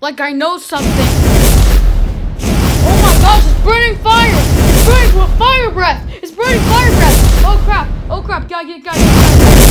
Like I know something. Oh my gosh, it's burning fire! It's burning with fire breath! It's burning fire breath! Oh crap! Oh crap, gotta get, gotta get,